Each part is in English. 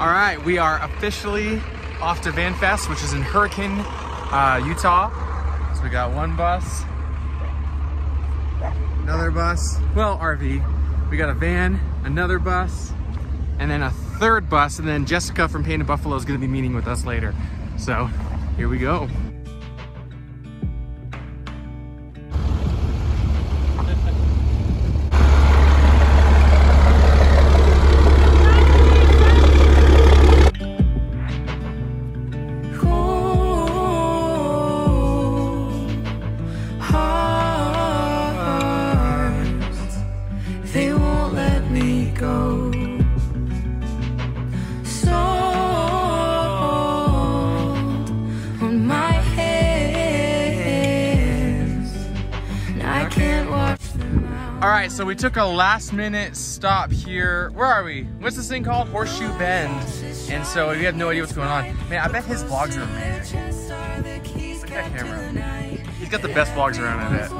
All right, we are officially off to Van Fest, which is in Hurricane, uh, Utah. So we got one bus, another bus, well, RV. We got a van, another bus, and then a third bus, and then Jessica from Painted Buffalo is gonna be meeting with us later. So here we go. Right, so we took a last minute stop here. Where are we? What's this thing called? Horseshoe Bend. And so we have no idea what's going on. Man, I bet his vlogs are amazing. Look at that camera. He's got the best vlogs around, I bet.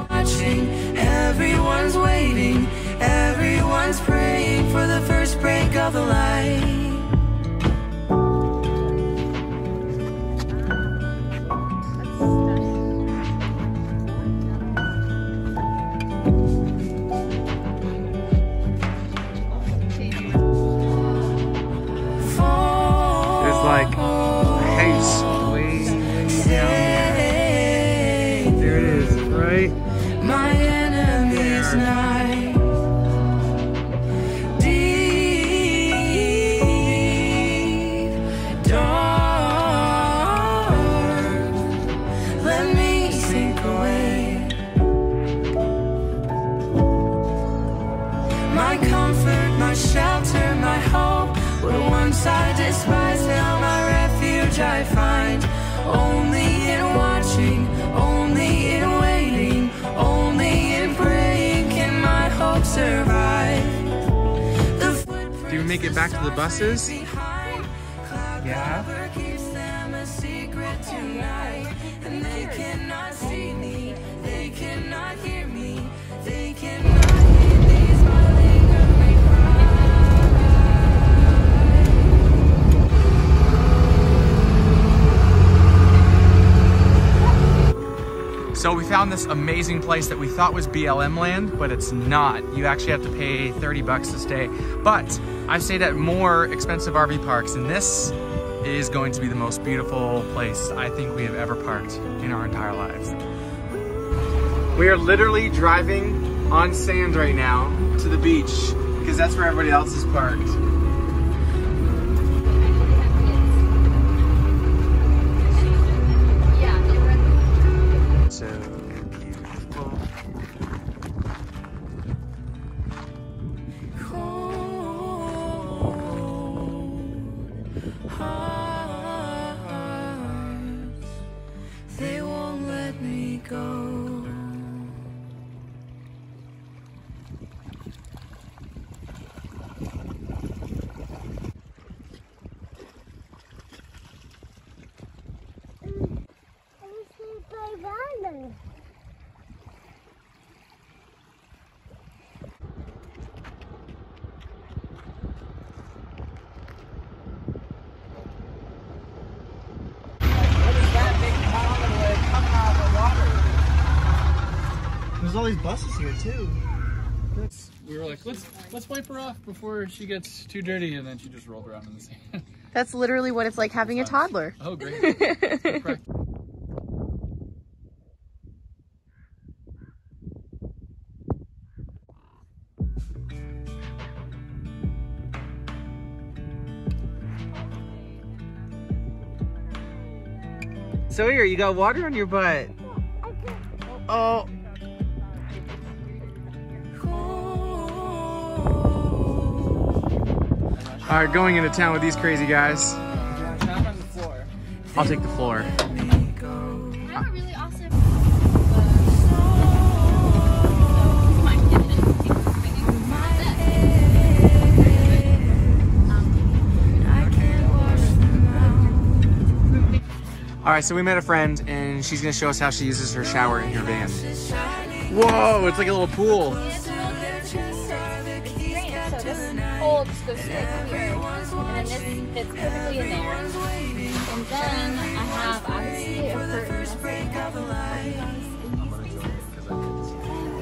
Everyone's waiting, everyone's praying for the first break of the light. My enemy's night. Make it back to the buses? Yeah. So we found this amazing place that we thought was BLM land, but it's not. You actually have to pay 30 bucks to stay. But I've stayed at more expensive RV parks, and this is going to be the most beautiful place I think we have ever parked in our entire lives. We are literally driving on sand right now to the beach because that's where everybody else is parked. These buses here too. We were like, let's let's wipe her off before she gets too dirty, and then she just rolled around in the sand. That's literally what it's like having a toddler. oh, great! Correct. Sawyer, you got water on your butt. Oh, All right, going into town with these crazy guys. I'll take the floor. All right, so we met a friend, and she's gonna show us how she uses her shower in her van. Whoa, it's like a little pool. Goes straight here, and then this fits perfectly in there. And then I have obviously a curtain.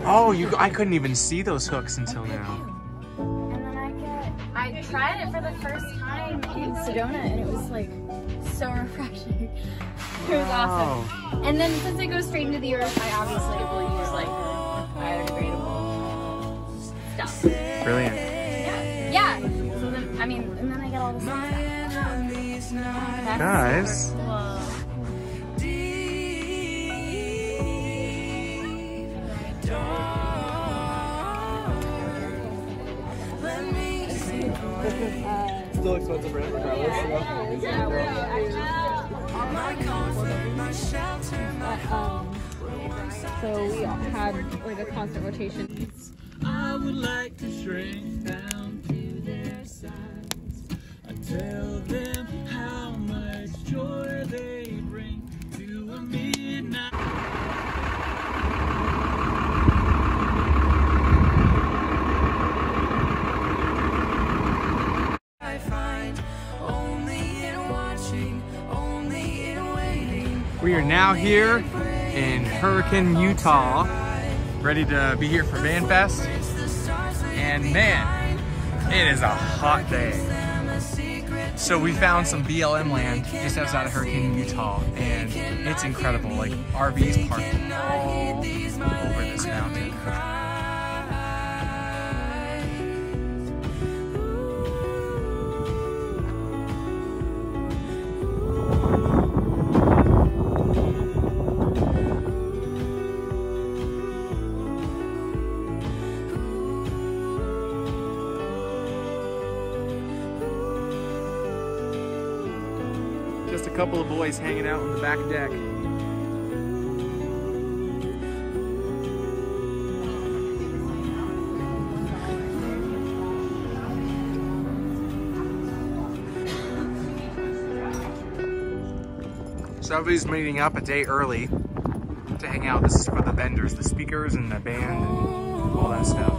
Oh, you! I couldn't even see those hooks until now. And then I get, I tried it for the first time in Sedona and it was like so refreshing. It was awesome. And then since it goes straight into the earth, I obviously will use like biodegradable stuff. Brilliant. Yeah. Yeah. So then, I mean, and then I get all this stuff. That's Guys. cool. Still expensive rent regardless. So we had like a constant rotation. I would like to shrink down to their. I tell them how much joy they bring to a midnight. I find only in watching, only in waiting. We are now here in Hurricane, Utah, ready to be here for VanFest. And man, it is a hot day. So we found some BLM land just outside of Hurricane, Utah, and it's incredible. Like RVs parked all over this mountain. Couple of boys hanging out on the back deck. So everybody's meeting up a day early to hang out. This is for the vendors, the speakers and the band and all that stuff.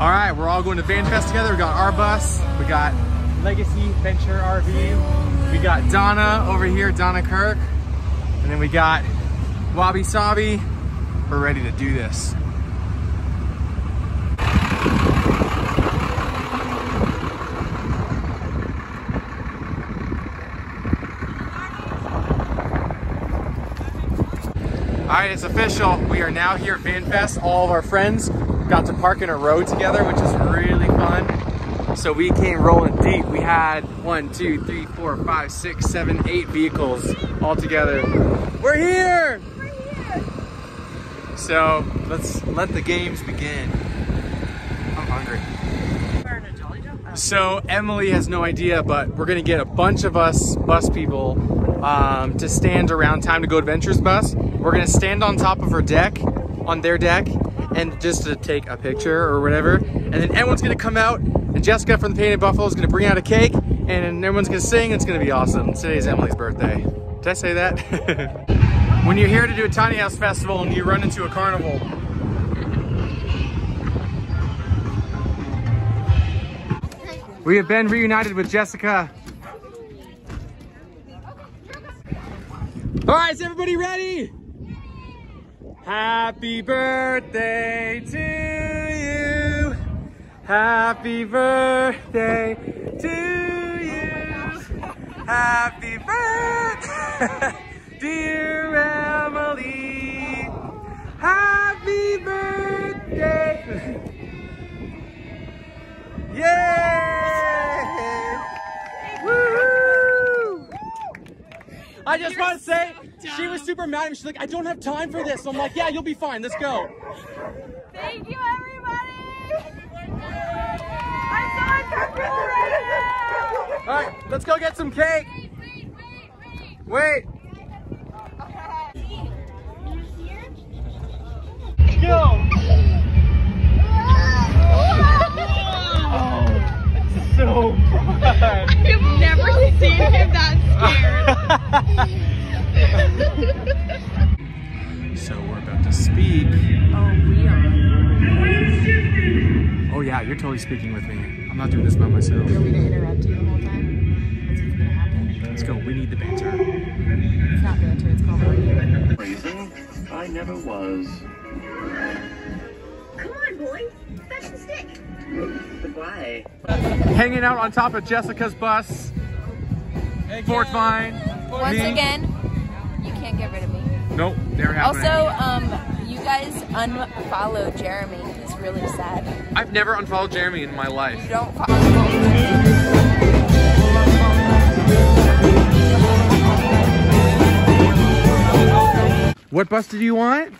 All right, we're all going to VanFest together. We got our bus, we got Legacy Venture RV, we got Donna over here, Donna Kirk, and then we got Wabi Sabi. We're ready to do this. All right, it's official. We are now here at VanFest. All of our friends got to park in a row together, which is really fun. So we came rolling deep. We had one, two, three, four, five, six, seven, eight vehicles all together. We're here! So let's let the games begin. I'm hungry. So Emily has no idea, but we're gonna get a bunch of us bus people um, to stand around Time to Go Adventures bus. We're gonna stand on top of her deck, on their deck, and just to take a picture or whatever. And then everyone's gonna come out, and Jessica from the Painted Buffalo is gonna bring out a cake, and everyone's gonna sing. It's gonna be awesome. Today's Emily's birthday. Did I say that? when you're here to do a tiny house festival and you run into a carnival, We have been reunited with Jessica. All right, is everybody ready? Happy birthday to. Happy birthday to you. Happy birthday, dear Emily. Happy birthday. Yay! I just want to say, she was super mad at me. She's like, I don't have time for this. So I'm like, yeah, you'll be fine. Let's go. Thank you, everybody. I'm so uncomfortable right All right, let's go get some cake. Wait. Go. So fun. you're totally speaking with me. I'm not doing this by myself. Do you want me to interrupt you the whole time? That's what's gonna happen. Let's go. We need the banter. It's not banter. It's called I never was. Come on, boy. Fetch the stick. Goodbye. Hanging out on top of Jessica's bus. Again. Fort Vine. Once me. again, you can't get rid of me. Nope, never happening. Also, um, you guys unfollow Jeremy He's really sad. I've never unfollowed Jeremy in my life. You don't. What bus did you want?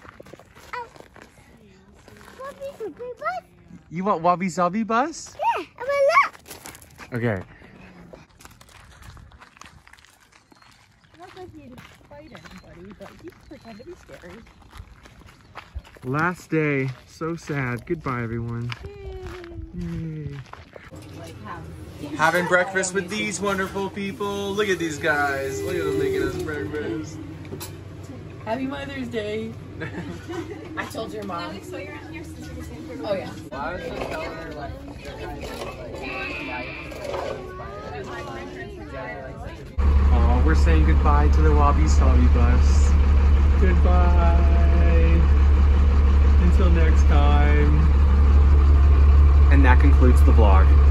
You want Wabi Sabi bus? Yeah, I'm a look. Okay. Last day. So sad. Goodbye, everyone. Yay. Having breakfast with these wonderful people. Look at these guys. Look at them making us breakfast. Happy Mother's Day. I told your mom. Oh yeah. Oh, we're saying goodbye to the Wabi Sabi bus. Goodbye. Until next time. And that concludes the vlog.